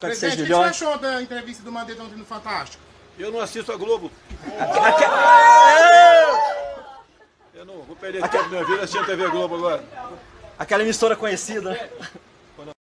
Presidente, o que você achou da entrevista do Mandetta ontem no Fantástico? Eu não assisto a Globo. Eu não vou perder tempo da minha vida assistindo a TV Globo agora. Aquela emissora conhecida.